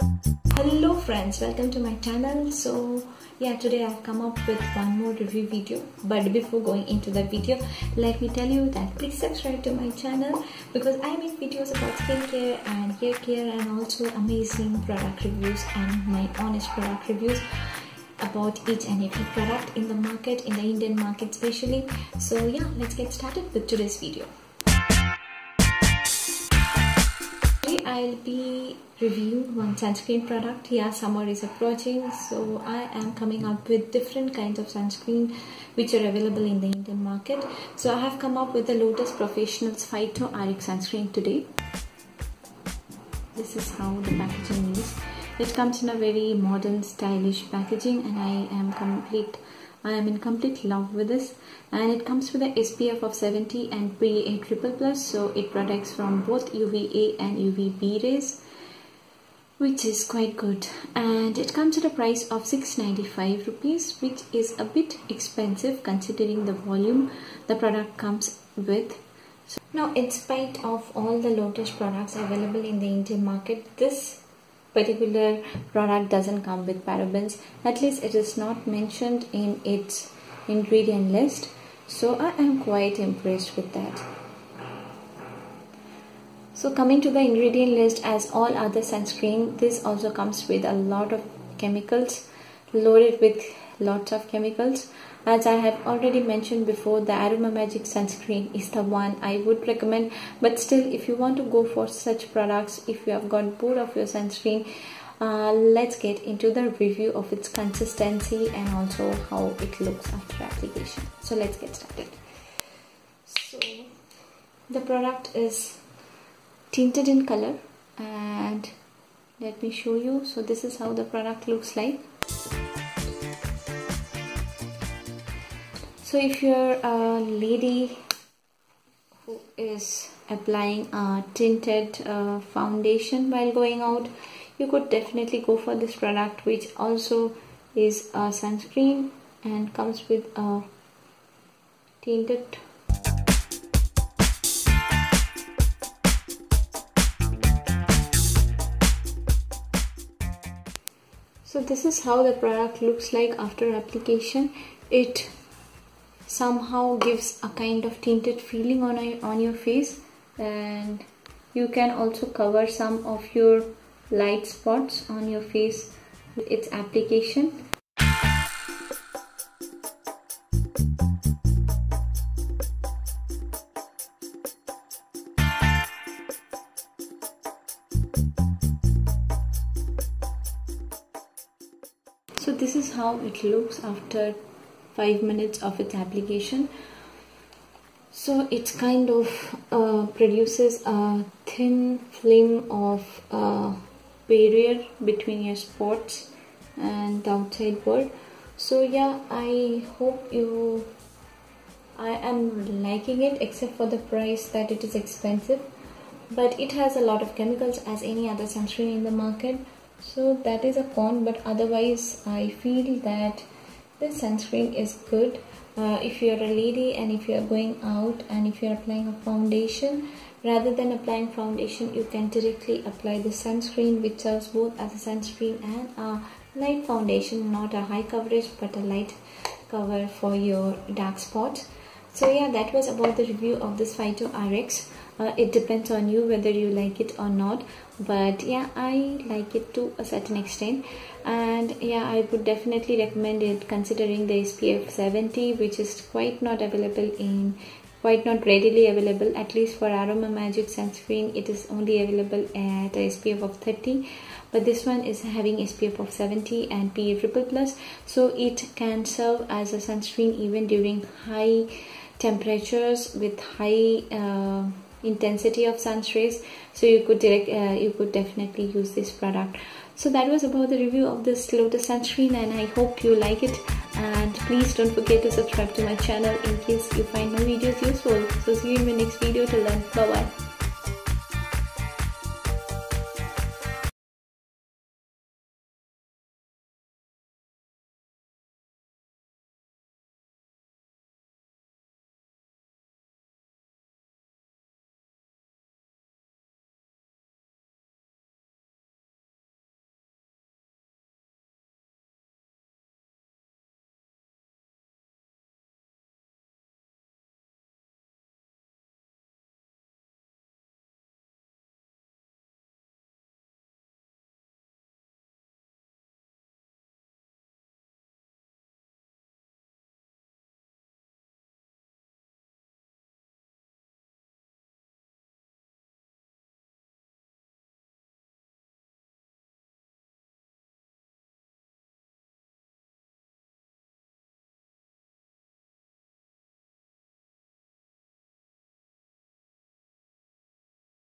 hello friends welcome to my channel. So yeah today i've come up with one more review video. But before going into that video let me tell you that please subscribe to my channel because i make videos about skincare and hair care and also amazing product reviews and my honest product reviews about each and every product in the market in the indian market especially. So yeah let's get started with today's video I'll be reviewing one sunscreen product. Yeah, summer is approaching, so I am coming up with different kinds of sunscreen which are available in the Indian market. So I have come up with the Lotus Professionals Phyto RX sunscreen today. This is how the packaging is. It comes in a very modern, stylish packaging, and I am complete I am in complete love with this. And it comes with a SPF of 70 and PA triple plus. So it protects from both UVA and UVB rays which is quite good. And it comes at a price of 695 rupees which is a bit expensive considering the volume the product comes with. Now in spite of all the lotus products available in the indian market this particular product doesn't come with parabens. At least it is not mentioned in its ingredient list. So I am quite impressed with that. So coming to the ingredient list as all other sunscreen this also comes with a lot of chemicals loaded with lots of chemicals. As I have already mentioned before the Aroma Magic sunscreen is the one I would recommend. But still if you want to go for such products if you have got bored of your sunscreen uh, let's get into the review of its consistency and also how it looks after application. So let's get started. So the product is tinted in color and let me show you. So this is how the product looks like so if you're a lady who is applying a tinted uh, foundation while going out you could definitely go for this product which also is a sunscreen and comes with a tinted. So this is how the product looks like after application. It somehow gives a kind of tinted feeling on, a, on your face. And you can also cover some of your light spots on your face with its application. So this is how it looks after 5 minutes of its application. So it kind of uh, produces a thin film of uh, barrier between your spots and the outside world. So yeah i hope you i am liking it except for the price that it is expensive. But it has a lot of chemicals as any other sunscreen in the market. So that is a con but otherwise i feel that this sunscreen is good. Uh, if you're a lady and if you're going out and if you're applying a foundation rather than applying foundation you can directly apply the sunscreen which serves both as a sunscreen and a light foundation not a high coverage but a light cover for your dark spots so yeah that was about the review of this phyto rx. Uh, it depends on you whether you like it or not. But yeah i like it to a certain extent. And yeah i would definitely recommend it considering the spf 70 which is quite not available in quite not readily available at least for aroma magic sunscreen it is only available at a spf of 30 but this one is having spf of 70 and pa triple plus. So it can serve as a sunscreen even during high temperatures with high uh, intensity of sun rays. So you could direct uh, you could definitely use this product. So that was about the review of this lotus sunscreen and i hope you like it. And please don't forget to subscribe to my channel in case you find my videos useful. So see you in my next video. Till then bye bye